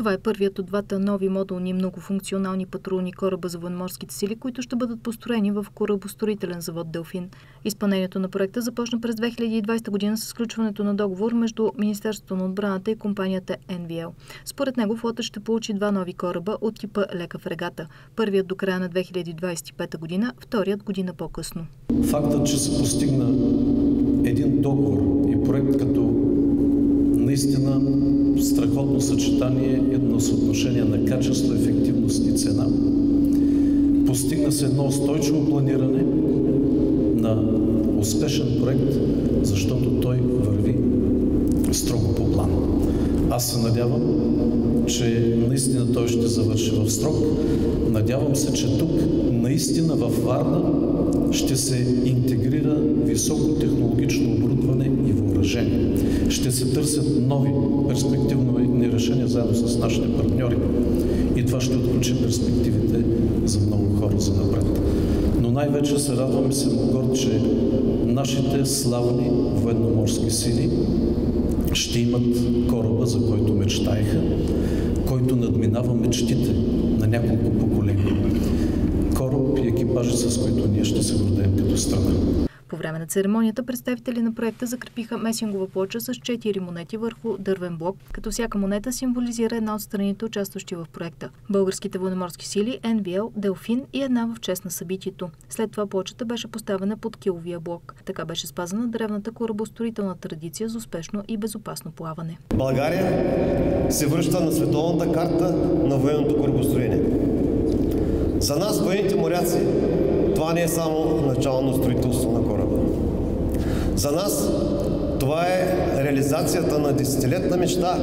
Това е първият от двата нови модулни многофункционални патрулни кораба за военморските сили, които ще бъдат построени в корабостроителен завод Делфин. Изпълнението на проекта започна през 2020 година с включването на договор между Министерството на отбраната и компанията NVL. Според него флота ще получи два нови кораба от типа лека фрегата. Първият до края на 2025 година, вторият година по-късно. Фактът, че се постигна един договор и проект като наистина страхотно съчетание, едно съотношение на качество, ефективност и цена. Постигна се едно устойчиво планиране на успешен проект, защото той върви строго по план. Аз се надявам, че наистина той ще завърши в строк. Надявам се, че тук наистина във Варна ще се интегрира високотехнологично оборудване и въоръжение. Ще се търсят нови перспективни решения заедно с нашите партньори. И това ще отключи перспективите за много хора за напред. Но най-вече се радвам и съм горд, че нашите славни военноморски сили ще имат кораба, за който мечтаеха, който надминава мечтите на няколко поколения. Кораб и екипажи, с които ние ще се гордеем като страна. По време на церемонията представители на проекта закрепиха месингова плоча с 4 монети върху дървен блок, като всяка монета символизира една от страните, участващи в проекта. Българските военноморски сили, НВЛ, Делфин и една в чест на събитието. След това плочата беше поставена под киловия блок. Така беше спазана древната корабостроителна традиция за успешно и безопасно плаване. България се връща на световната карта на военното корабостроение. За нас, военните моряци, това не е само начално строителство на. За нас това е реализацията на десетилетна мечта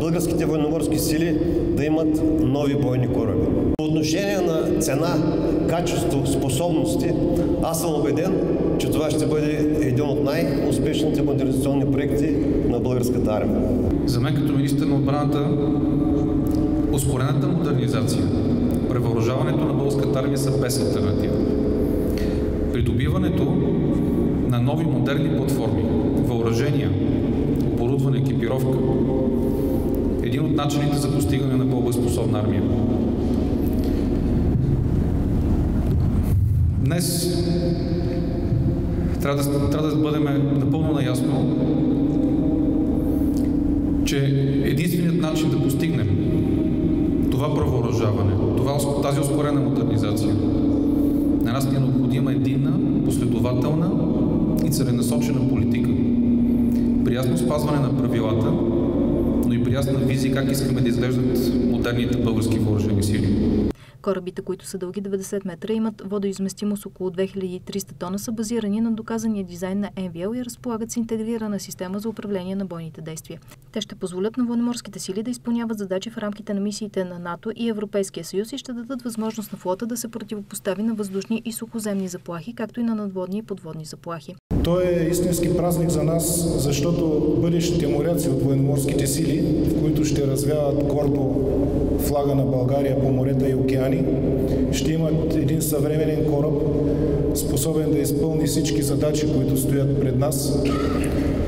българските военноморски сили да имат нови бойни кораби. По отношение на цена, качество, способности, аз съм убеден, че това ще бъде един от най-успешните модернизационни проекти на българската армия. За мен като министър на отбраната, ускорената модернизация, превъоръжаването на българската армия са без альтернатива. Придобиването нови модерни платформи, въоръжения, оборудване, екипировка един от начините за постигане на по-бъспособна армия. Днес трябва да, трябва да бъдем напълно наясно, че единственият начин да постигнем това правооръжаване, тази ускорена модернизация, на нас ни е необходима единна, последователна целенасочена политика. При ясно спазване на правилата, но и при ясна визия как искаме да изглеждат модерните български въоръжени сили. Корабите, които са дълги 90 метра, имат водоизместимост около 2300 тона, са базирани на доказания дизайн на NVL и разполагат с интегрирана система за управление на бойните действия. Те ще позволят на военноморските сили да изпълняват задачи в рамките на мисиите на НАТО и Европейския съюз и ще дадат възможност на флота да се противопостави на въздушни и сухоземни заплахи, както и на надводни и подводни заплахи. Той е истински празник за нас, защото бъдещите моряци от военноморските сили, в които ще развяват гордо флага на България по морета и океани, ще имат един съвременен кораб, способен да изпълни всички задачи, които стоят пред нас,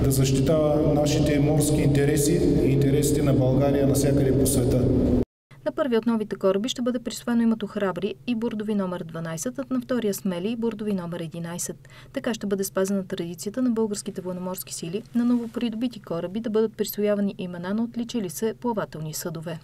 да защитава нашите морски интереси и интересите на България навсякъде по света. На първи от новите кораби ще бъде присвоено името Храбри и бордови номер 12, а на втория Смели и бордови номер 11. Така ще бъде спазена традицията на българските военноморски сили на новопридобити кораби да бъдат присвоявани имена на отличили се плавателни съдове.